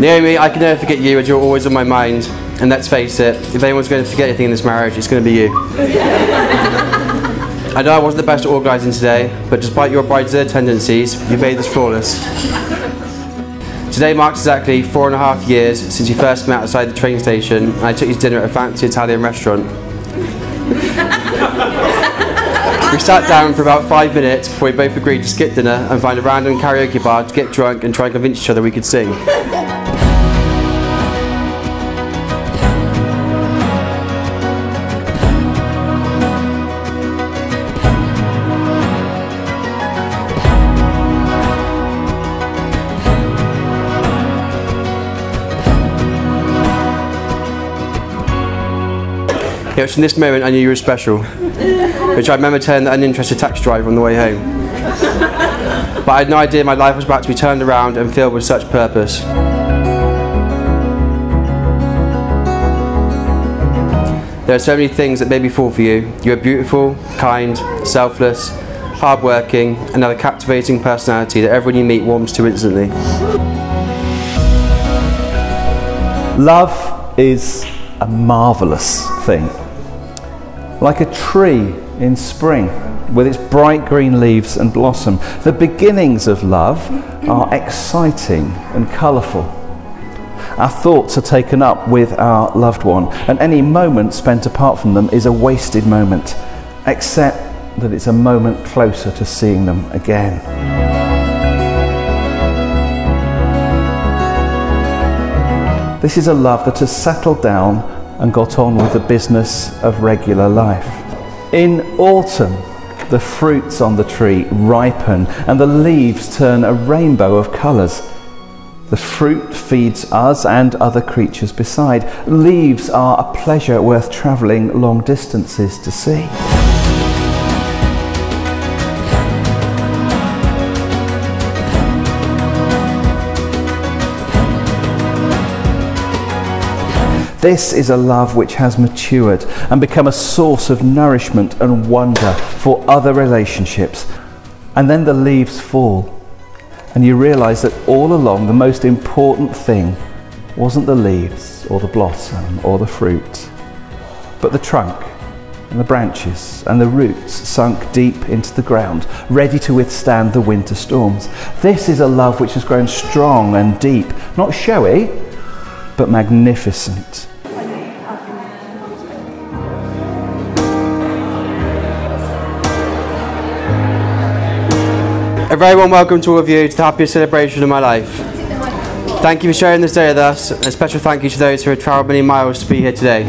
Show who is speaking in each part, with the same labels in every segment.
Speaker 1: Naomi, I can never forget you as you're always on my mind. And let's face it, if anyone's going to forget anything in this marriage, it's going to be you. I know I wasn't the best at organising today, but despite your bridezilla tendencies, you made this flawless. Today marks exactly four and a half years since you first met outside the train station and I took you to dinner at a fancy Italian restaurant. We sat down for about five minutes before we both agreed to skip dinner and find a random karaoke bar to get drunk and try and convince each other we could sing. It was from this moment I knew you were special, which I remember telling the uninterested taxi driver on the way home. But I had no idea my life was about to be turned around and filled with such purpose. There are so many things that made me fall for you. You are beautiful, kind, selfless, hardworking, and have a captivating personality that everyone you meet warms to instantly.
Speaker 2: Love is a marvellous thing like a tree in spring with its bright green leaves and blossom. The beginnings of love are exciting and colourful. Our thoughts are taken up with our loved one, and any moment spent apart from them is a wasted moment, except that it's a moment closer to seeing them again. This is a love that has settled down and got on with the business of regular life. In autumn, the fruits on the tree ripen and the leaves turn a rainbow of colours. The fruit feeds us and other creatures beside. Leaves are a pleasure worth travelling long distances to see. This is a love which has matured and become a source of nourishment and wonder for other relationships. And then the leaves fall, and you realize that all along the most important thing wasn't the leaves or the blossom or the fruit, but the trunk and the branches and the roots sunk deep into the ground, ready to withstand the winter storms. This is a love which has grown strong and deep, not showy, but magnificent.
Speaker 1: A very warm welcome to all of you to the happiest celebration of my life. Thank you for sharing this day with us. A special thank you to those who have travelled many miles to be here today.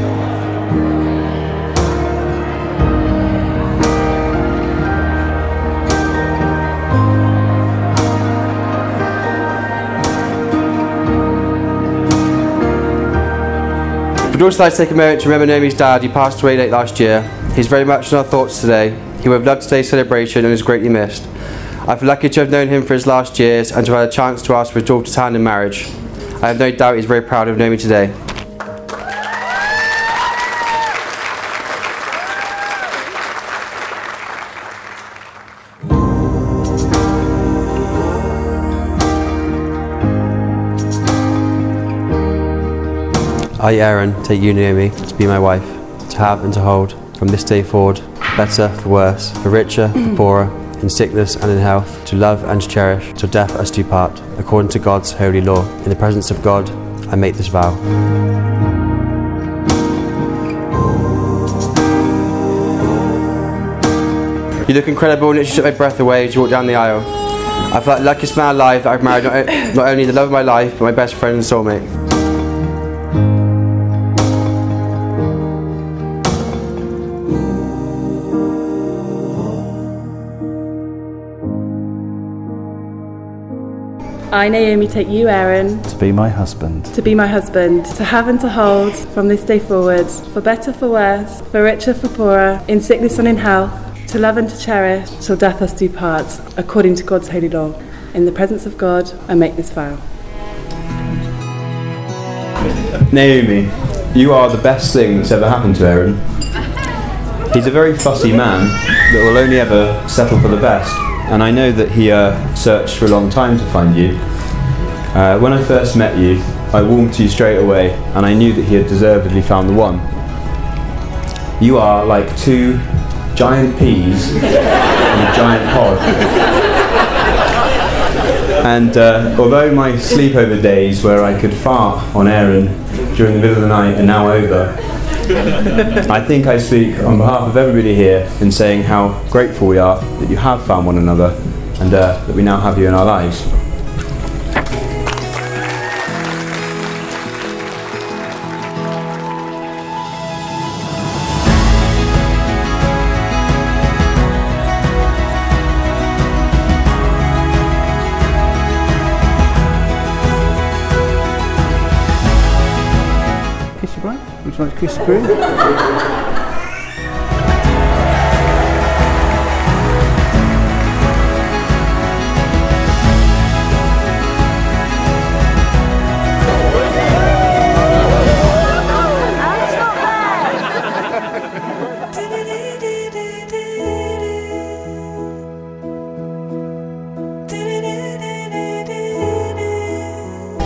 Speaker 1: We'd also like to take a moment to remember Naomi's dad, He passed away late last year. He's very much in our thoughts today. He would have loved today's celebration and is greatly missed. I feel lucky to have known him for his last years and to have had a chance to ask for his daughter's hand in marriage. I have no doubt he's very proud of knowing me today. I, Aaron, take you, Naomi, to be my wife, to have and to hold, from this day forward, for better, for worse, for richer, for poorer, in sickness and in health, to love and to cherish, till death us do part, according to God's holy law. In the presence of God, I make this vow. You look incredible and it took my breath away as you walked down the aisle. I felt luckiest man alive that I've married not, not only the love of my life, but my best friend and soulmate.
Speaker 3: I, Naomi, take you, Aaron,
Speaker 2: to be my husband,
Speaker 3: to be my husband, to have and to hold from this day forward, for better, for worse, for richer, for poorer, in sickness and in health, to love and to cherish, till death us do part, according to God's holy law. In the presence of God, I make this vow.
Speaker 4: Naomi, you are the best thing that's ever happened to Aaron. He's a very fussy man that will only ever settle for the best and I know that he uh, searched for a long time to find you. Uh, when I first met you, I warmed to you straight away, and I knew that he had deservedly found the one. You are like two giant peas in a giant pod. And uh, although my sleepover days where I could fart on Aaron during the middle of the night are now over, I think I speak on behalf of everybody here in saying how grateful we are that you have found one another and uh, that we now have you in our lives.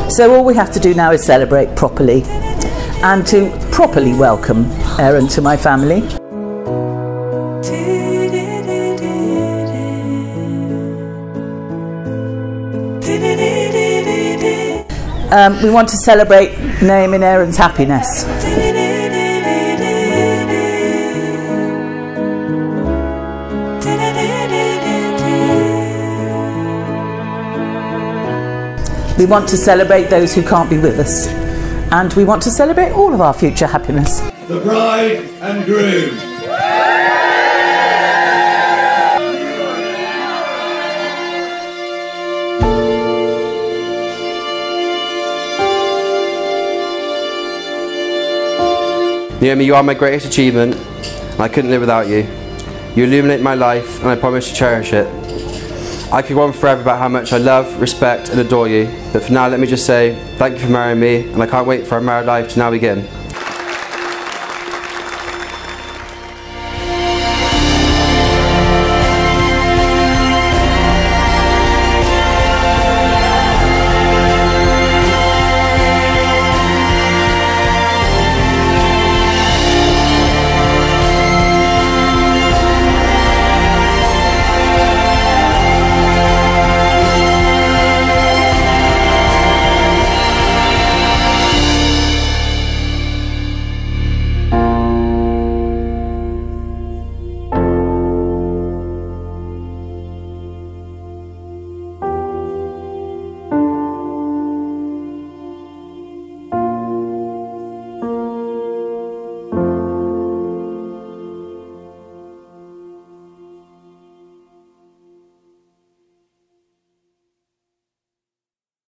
Speaker 5: So all we have to do now is celebrate properly. And to properly welcome Aaron to my family. Um, we want to celebrate Naomi and Aaron's happiness. We want to celebrate those who can't be with us. And we want to celebrate all of our future happiness.
Speaker 6: the bride and groom.
Speaker 1: Naomi, you are my greatest achievement, and I couldn't live without you. You illuminate my life, and I promise to cherish it. I could go on forever about how much I love, respect, and adore you, but for now, let me just say thank you for marrying me, and I can't wait for our married life to now begin.